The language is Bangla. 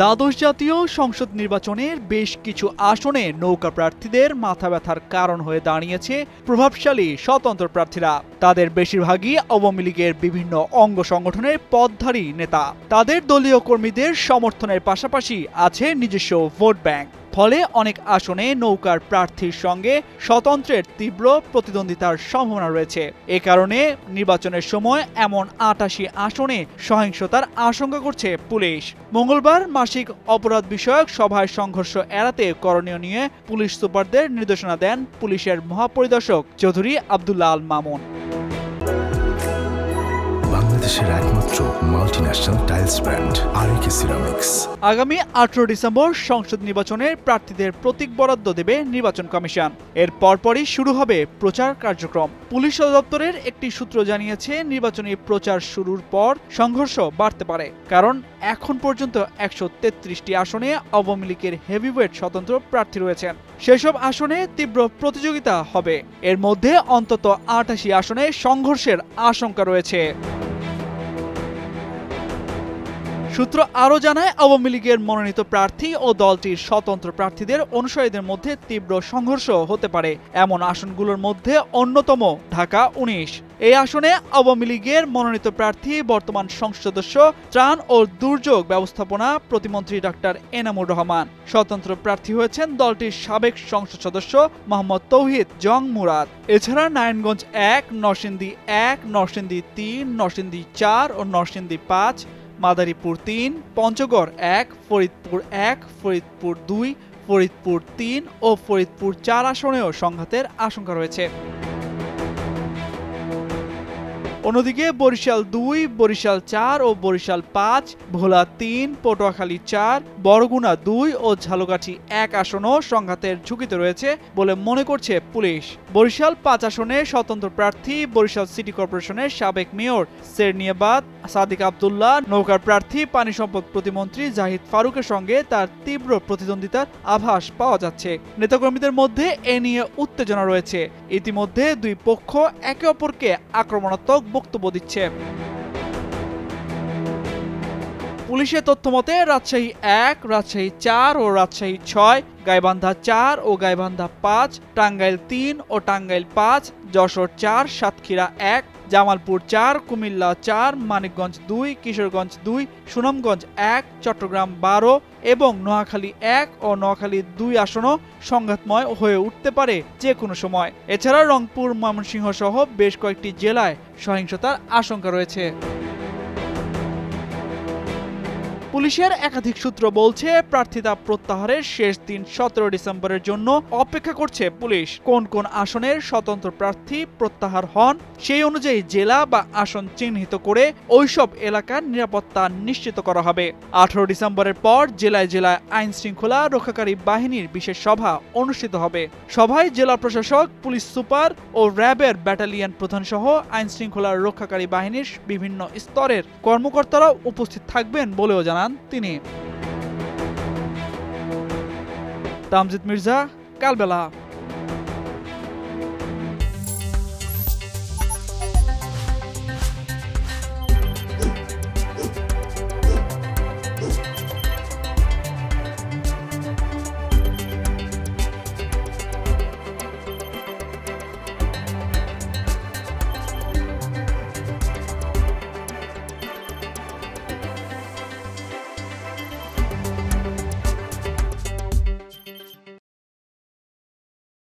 দ্বাদশ জাতীয় সংসদ নির্বাচনের বেশ কিছু আসনে নৌকা প্রার্থীদের মাথা ব্যথার কারণ হয়ে দাঁড়িয়েছে প্রভাবশালী স্বতন্ত্র প্রার্থীরা। তাদের বেশিরভাগই আওয়ামী লীগের বিভিন্ন অঙ্গ সংগঠনের পদধারী নেতা। তাদের দলীয় কর্মীদের সমর্থনের পাশাপাশি আছে নিজস্ব ভোট ব্যাংক। ফলে অনেক আসনে নৌকার প্রার্থীর সঙ্গে স্বতন্ত্রের তীব্র প্রতিদ্বন্দ্বিতার সম্ভাবনা রয়েছে। এ কারণে নির্বাচনের সময় এমন আটাশি আসনে সহিংসতার আশঙ্কা করছে পুলিশ। মঙ্গলবার মাসিক অপরাধ বিষয়ক সভায় সংঘর্ষ এড়াতে করণীয় নিয়ে পুলিশ সুপারদের নির্দেশনা দেন পুলিশের মহাপরিদর্শক চৌধুরী আবদুল্লাহ আল মামুন। বাংলাদেশের একমাত্র multinational tiles brand RAK ceramics আগামী আঠারো ডিসেম্বর সংসদ নির্বাচনের প্রার্থীদের প্রতীক বরাদ্দ দেবে নির্বাচন কমিশন। এর পরপরই শুরু হবে প্রচার কার্যক্রম। পুলিশ দপ্তরের একটি সূত্র জানিয়েছে, নির্বাচনী প্রচার শুরুর পর সংঘর্ষ বাড়তে পারে। কারণ এখন পর্যন্ত একশো তেত্রিশটি আসনে আওয়ামী লীগের হেভিওয়েট স্বতন্ত্র প্রার্থী রয়েছেন। সেসব আসনে তীব্র প্রতিযোগিতা হবে। এর মধ্যে অন্তত আটাশি আসনে সংঘর্ষের আশঙ্কা রয়েছে। সূত্র আরও জানায়, আওয়ামী লীগের মনোনীত প্রার্থী ও দলটির স্বতন্ত্র প্রার্থীদের অনুসারীদের মধ্যে তীব্র সংঘর্ষ হতে পারে। এমন আসনগুলোর মধ্যে অন্যতম ঢাকা উনিশ। এই আসনে আওয়ামী লীগের মনোনীত প্রার্থী, বর্তমান সংসদ সদস্য, ত্রাণ ও দুর্যোগ ব্যবস্থাপনা প্রতিমন্ত্রী ডাক্তার এনামুর রহমান। স্বতন্ত্র প্রার্থী হয়েছেন দলটির সাবেক সংসদ সদস্য মোহাম্মদ তৌহিদ জং মুরাদ। এছাড়া নারায়ণগঞ্জ এক, নরসিংদী এক, নরসিংদী তিন, নরসিংদী চার ও নরসিংদী পাঁচ মাদারীপুর তিন, পঞ্চগড় এক, ফরিদপুর এক, ফরিদপুর দুই, ফরিদপুর তিন ও ফরিদপুর চার আসনেও সংঘাতের আশঙ্কা রয়েছে। অন্যদিকে বরিশাল দুই, বরিশাল চার ও বরিশাল পাঁচ, ভোলা তিন, পটুয়াখালী চার, বরগুনা দুই ও ঝালকাঠি এক আসনও সংঘাতের ঝুঁকিতে রয়েছে বলে মনে করছে পুলিশ। বরিশাল পাঁচ আসনে স্বতন্ত্র প্রার্থী বরিশাল সিটি কর্পোরেশনের সাবেক মেয়র সেরনিয়াবাদ, সাদিক আবদুল্লাহ, নৌকার প্রার্থী, পানি সম্পদ প্রতিমন্ত্রী জাহিদ ফারুকের সঙ্গে তার তীব্র প্রতিদ্বন্দ্বিতার আভাস পাওয়া যাচ্ছে। নেতাকর্মীদের মধ্যে এ নিয়ে উত্তেজনা রয়েছে। ইতিমধ্যে দুই পক্ষ একে অপরকে আক্রমণাত্মক বক্তব্য দিচ্ছে। পুলিশের তথ্য মতে, রাজশাহী এক, রাজশাহী চার ও রাজশাহী ছয়, গাইবান্ধা চার ও গাইবান্ধা পাঁচ, টাঙ্গাইল তিন ও টাঙ্গাইল পাঁচ, যশোর চার, সাতক্ষীরা এক জামালপুর চার, কুমিল্লা চার, মানিকগঞ্জ দুই, কিশোরগঞ্জ দুই, সুনামগঞ্জ এক, চট্টগ্রাম বারো এবং নোয়াখালী এক ও নোয়াখালী দুই আসনও সংঘাতময় হয়ে উঠতে পারে যে কোনো সময়। এছাড়া রংপুর, ময়মনসিংহ সহ বেশ কয়েকটি জেলায় সহিংসতার আশঙ্কা রয়েছে। পুলিশের একাধিক সূত্র বলছে, প্রার্থিতা প্রত্যাহারের শেষ দিন সতেরো ডিসেম্বরের জন্য অপেক্ষা করছে পুলিশ। কোন কোন আসনের স্বতন্ত্র প্রার্থী প্রত্যাহার হন, সেই অনুযায়ী জেলা বা আসন চিহ্নিত করে ওইসব এলাকার নিরাপত্তা নিশ্চিত করা হবে। আঠারো ডিসেম্বরের পর জেলায় জেলায় আইন শৃঙ্খলা রক্ষাকারী বাহিনীর বিশেষ সভা অনুষ্ঠিত হবে। সভায় জেলা প্রশাসক, পুলিশ সুপার ও র্যাবের ব্যাটালিয়ন প্রধান সহ আইন শৃঙ্খলা রক্ষাকারী বাহিনীর বিভিন্ন স্তরের কর্মকর্তারাও উপস্থিত থাকবেন বলেও জানান তিনি তামজিদ মির্জা কালবেলা